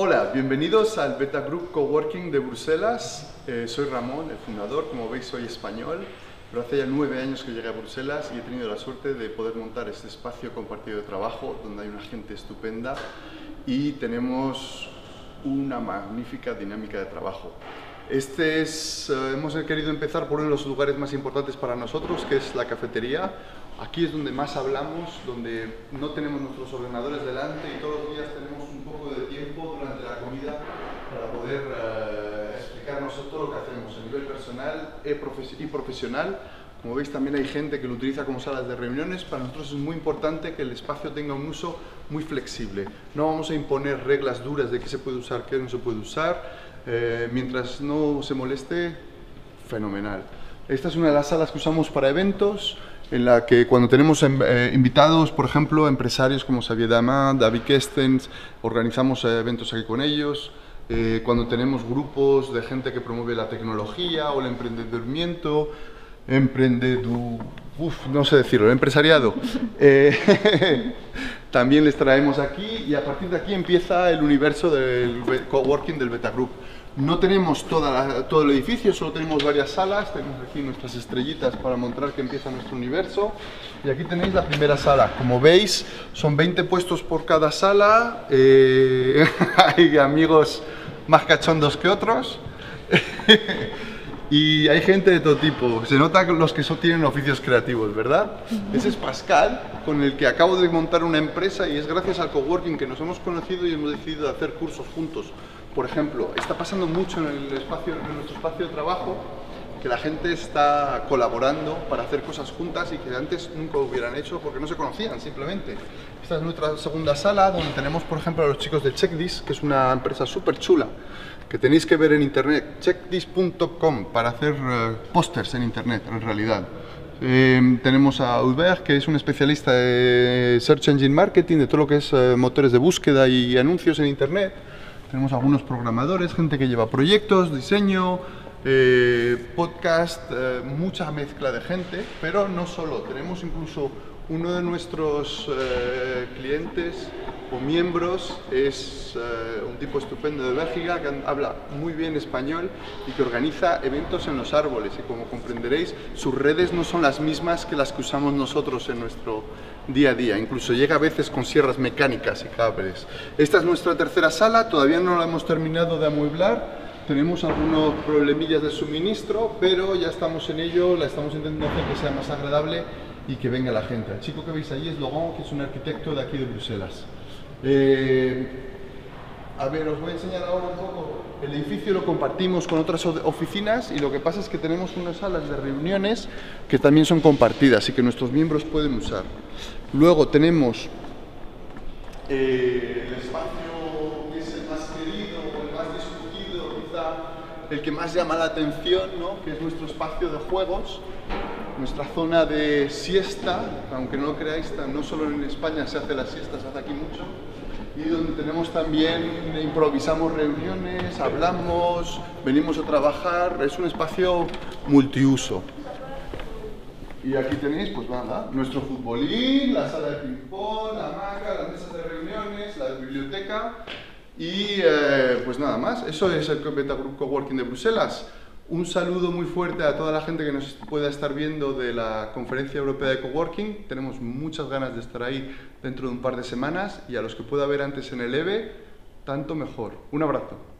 Hola, bienvenidos al Beta Group Coworking de Bruselas. Eh, soy Ramón, el fundador, como veis soy español, pero hace ya nueve años que llegué a Bruselas y he tenido la suerte de poder montar este espacio compartido de trabajo donde hay una gente estupenda y tenemos una magnífica dinámica de trabajo. Este es, eh, hemos querido empezar por uno de los lugares más importantes para nosotros, que es la cafetería. Aquí es donde más hablamos, donde no tenemos nuestros ordenadores delante y todos los días tenemos un poco de tiempo durante la comida para poder eh, todo lo que hacemos a nivel personal y profesional. Como veis también hay gente que lo utiliza como salas de reuniones. Para nosotros es muy importante que el espacio tenga un uso muy flexible. No vamos a imponer reglas duras de qué se puede usar, qué no se puede usar. Eh, mientras no se moleste, fenomenal. Esta es una de las salas que usamos para eventos en la que cuando tenemos em, eh, invitados, por ejemplo, empresarios como Xavier Dama, David Kestens, organizamos eh, eventos aquí con ellos. Eh, cuando tenemos grupos de gente que promueve la tecnología o el emprendimiento, emprendedu, uf, no sé decirlo, el empresariado, también les traemos aquí y a partir de aquí empieza el universo del coworking del Beta Group. No tenemos todo el edificio, solo tenemos varias salas, tenemos aquí nuestras estrellitas para mostrar que empieza nuestro universo. Y aquí tenéis la primera sala. Como veis, son 20 puestos por cada sala. Eh, hay amigos más cachondos que otros. y hay gente de todo tipo. Se nota los que tienen oficios creativos, ¿verdad? Ese es Pascal, con el que acabo de montar una empresa y es gracias al coworking que nos hemos conocido y hemos decidido hacer cursos juntos por ejemplo, está pasando mucho en, el espacio, en nuestro espacio de trabajo que la gente está colaborando para hacer cosas juntas y que antes nunca hubieran hecho porque no se conocían simplemente. Esta es nuestra segunda sala donde tenemos, por ejemplo, a los chicos de Checkdis, que es una empresa súper chula que tenéis que ver en internet, checkdis.com, para hacer uh, pósters en internet, en realidad. Eh, tenemos a Ulberg, que es un especialista de Search Engine Marketing, de todo lo que es uh, motores de búsqueda y anuncios en internet. Tenemos algunos programadores, gente que lleva proyectos, diseño, eh, podcast, eh, mucha mezcla de gente, pero no solo, tenemos incluso uno de nuestros eh, clientes o miembros es un tipo estupendo de Bélgica que habla muy bien español y que organiza eventos en los árboles. Y como comprenderéis sus redes no son las mismas que las que usamos nosotros en nuestro día a día, incluso llega a veces con sierras mecánicas y cables. Esta es nuestra tercera sala, todavía no la hemos terminado de amueblar, tenemos algunos problemillas de suministro, pero ya estamos en ello, la estamos intentando hacer que sea más agradable y que venga la gente. El chico que veis allí es Logan, que es un arquitecto de aquí de Bruselas. Eh, a ver, os voy a enseñar ahora un poco. El edificio lo compartimos con otras oficinas y lo que pasa es que tenemos unas salas de reuniones que también son compartidas y que nuestros miembros pueden usar. Luego tenemos eh, el espacio que es el más querido o el más discutido, quizá el que más llama la atención, ¿no? que es nuestro espacio de juegos, nuestra zona de siesta, aunque no lo creáis, no solo en España se hace la siesta, se hace aquí mucho y donde tenemos también, improvisamos reuniones, hablamos, venimos a trabajar, es un espacio multiuso. Y aquí tenéis, pues nada, nuestro futbolín, la sala de ping-pong, la hamaca, las mesas de reuniones, la biblioteca y eh, pues nada más. Eso es el Beta Group Coworking de Bruselas. Un saludo muy fuerte a toda la gente que nos pueda estar viendo de la Conferencia Europea de Coworking. Tenemos muchas ganas de estar ahí dentro de un par de semanas y a los que pueda ver antes en el EVE, tanto mejor. Un abrazo.